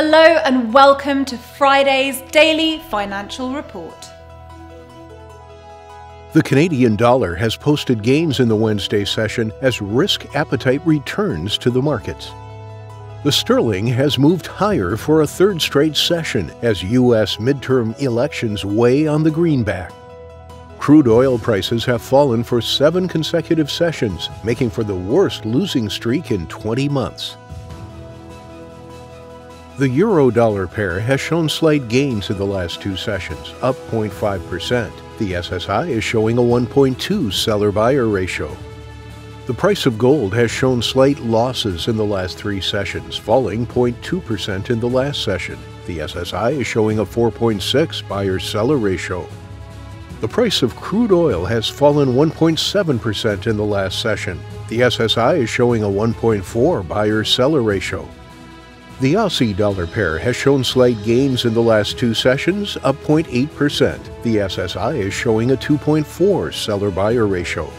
Hello and welcome to Friday's daily financial report. The Canadian dollar has posted gains in the Wednesday session as risk appetite returns to the markets. The sterling has moved higher for a third straight session as U.S. midterm elections weigh on the greenback. Crude oil prices have fallen for seven consecutive sessions, making for the worst losing streak in 20 months. The euro dollar pair has shown slight gains in the last two sessions, up 0.5%. The SSI is showing a 1.2 seller buyer ratio. The price of gold has shown slight losses in the last three sessions, falling 0.2% in the last session. The SSI is showing a 4.6 buyer seller ratio. The price of crude oil has fallen 1.7% in the last session. The SSI is showing a 1.4 buyer seller ratio. The Aussie dollar pair has shown slight gains in the last two sessions, up 0.8%. The SSI is showing a 2.4 seller buyer ratio.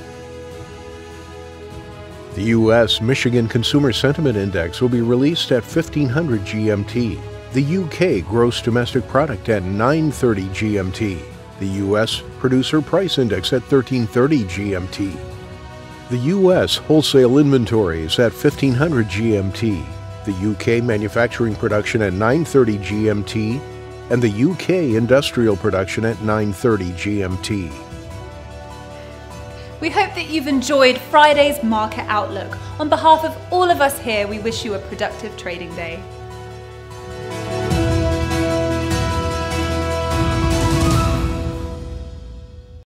The U.S. Michigan Consumer Sentiment Index will be released at 1500 GMT. The UK Gross Domestic Product at 930 GMT. The U.S. Producer Price Index at 1330 GMT. The U.S. Wholesale Inventories at 1500 GMT the UK manufacturing production at 9:30 GMT and the UK industrial production at 9:30 GMT. We hope that you've enjoyed Friday's market outlook. On behalf of all of us here, we wish you a productive trading day.